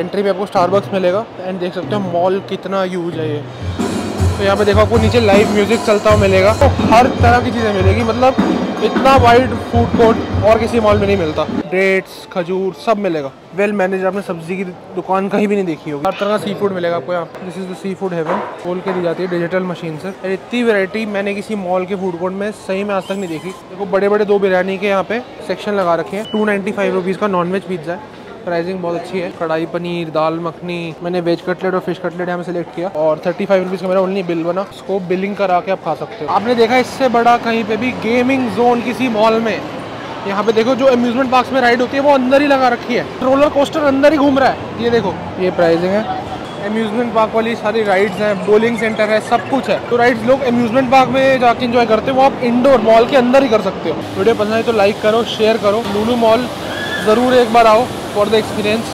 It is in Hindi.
एंट्री में आपको स्टारबक्स मिलेगा। एंड देख सकते हो मॉल कितना यूज़ है ये। तो यहाँ पे देखो आपको नीचे लाइव म्यूज़िक चलता हुआ मिलेगा। तो हर तरह की चीज़ें मिलेगी। मतलब इतना वाइड फ़ूड कोर्ट और किसी मॉल में नहीं मिलता। डेट्स खजूर सब मिलेगा। वेल मैनेज आपने सब्ज़ी की दुकान कहीं भी नहीं देखी होगी। हर तरह का सी फ़ूड मिलेगा आपको यहाँ। This is the seafood heaven खोल के दी जाती है डिजिटल मशीन से। इतनी वैरायटी मैंने किसी मॉल के फ़ूड कोर्ट में सही में आज तक नहीं देखी। देखो बड़े बड़े दो बिरयानी के यहाँ पे सेक्शन लगा रखे हैं। टू नाइन्टी फाइव रुपीज़ का नॉन वेज पिज़्ज़ा है। प्राइसिंग बहुत अच्छी है। कढ़ाई, पनीर, दाल, मखनी, मैंने वेज कटलेट और फ़िश कटलेट यहाँ सेलेक्ट किया और थर्टी फाइव रुपीज़ का मेरा ओनली बिल बना। उसको बिलिंग करा के आप खा सकते हो। आपने देखा इससे बड़ा कहीं पे भी गेमिंग जोन किसी मॉल में, यहाँ पे देखो जो अम्यूजमेंट पार्क में राइड होती है, वो अंदर ही लगा रखी है। रोलर कोस्टर अंदर ही घूम रहा है। ये देखो। ये प्राइसिंग है। अम्यूजमेंट पार्क वाली सारी राइड्स हैं बोलिंग सेंटर है, सब कुछ है। तो राइड्स लोग अम्यूजमेंट पार्क में जाके एंजॉय करते हो, वो आप इंडोर मॉल के अंदर ही कर सकते हो। वीडियो पसंद है तो लाइक करो शेयर करो। लूलू मॉल ज़रूर एक बार आओ। for the experience.